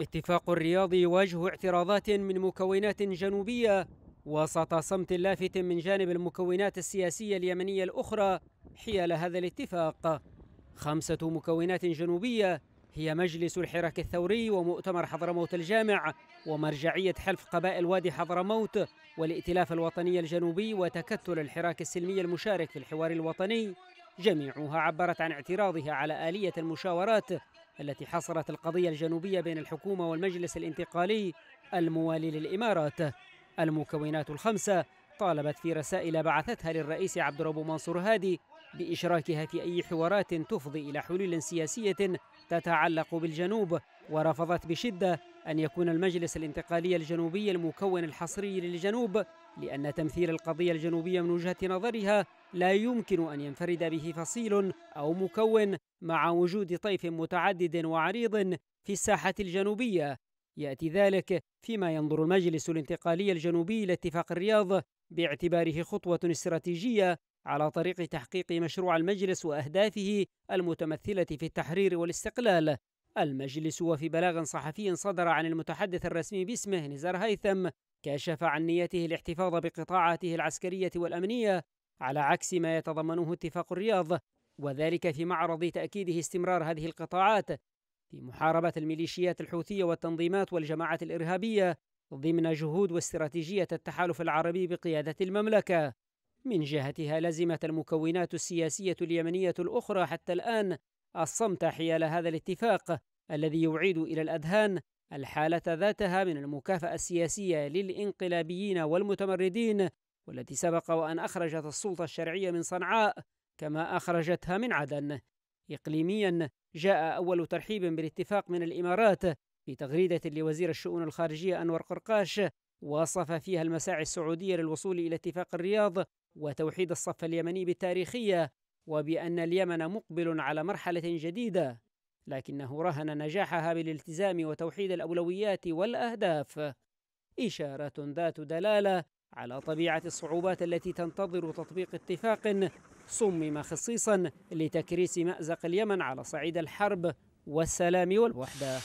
اتفاق الرياض يواجه اعتراضات من مكونات جنوبية وسط صمت لافت من جانب المكونات السياسية اليمنية الأخرى حيال هذا الاتفاق. خمسة مكونات جنوبية هي مجلس الحراك الثوري ومؤتمر حضرموت الجامع ومرجعية حلف قبائل وادي حضرموت والائتلاف الوطني الجنوبي وتكتل الحراك السلمي المشارك في الحوار الوطني. جميعها عبرت عن اعتراضها على آلية المشاورات التي حصرت القضية الجنوبية بين الحكومة والمجلس الانتقالي الموالي للإمارات. المكونات الخمسة طالبت في رسائل بعثتها للرئيس عبد الرب منصور هادي بإشراكها في أي حوارات تفضي إلى حلول سياسية تتعلق بالجنوب ورفضت بشدة أن يكون المجلس الانتقالي الجنوبي المكون الحصري للجنوب لأن تمثيل القضية الجنوبية من وجهة نظرها لا يمكن أن ينفرد به فصيل أو مكون مع وجود طيف متعدد وعريض في الساحة الجنوبية. يأتي ذلك فيما ينظر المجلس الانتقالي الجنوبي لاتفاق الرياض باعتباره خطوة استراتيجية على طريق تحقيق مشروع المجلس وأهدافه المتمثلة في التحرير والاستقلال. المجلس وفي بلاغ صحفي صدر عن المتحدث الرسمي باسمه نزار هيثم كشف عن نيته الاحتفاظ بقطاعاته العسكرية والأمنية على عكس ما يتضمنه اتفاق الرياض وذلك في معرض تأكيده استمرار هذه القطاعات. في محاربة الميليشيات الحوثية والتنظيمات والجماعات الإرهابية ضمن جهود واستراتيجية التحالف العربي بقيادة المملكة. من جهتها لزمت المكونات السياسية اليمنية الأخرى حتى الآن. الصمت حيال هذا الاتفاق الذي يعيد إلى الأذهان الحالة ذاتها من المكافأة السياسية للإنقلابيين والمتمردين والتي سبق وأن أخرجت السلطة الشرعية من صنعاء كما أخرجتها من عدن. إقليميا جاء أول ترحيب بالاتفاق من الإمارات في تغريدة لوزير الشؤون الخارجية أنور قرقاش وصف فيها المساعي السعودية للوصول إلى اتفاق الرياض وتوحيد الصف اليمني بالتاريخية وبأن اليمن مقبل على مرحلة جديدة لكنه رهن نجاحها بالالتزام وتوحيد الأولويات والأهداف. إشارة ذات دلالة على طبيعة الصعوبات التي تنتظر تطبيق اتفاق صمم خصيصا لتكريس مأزق اليمن على صعيد الحرب والسلام والوحدة.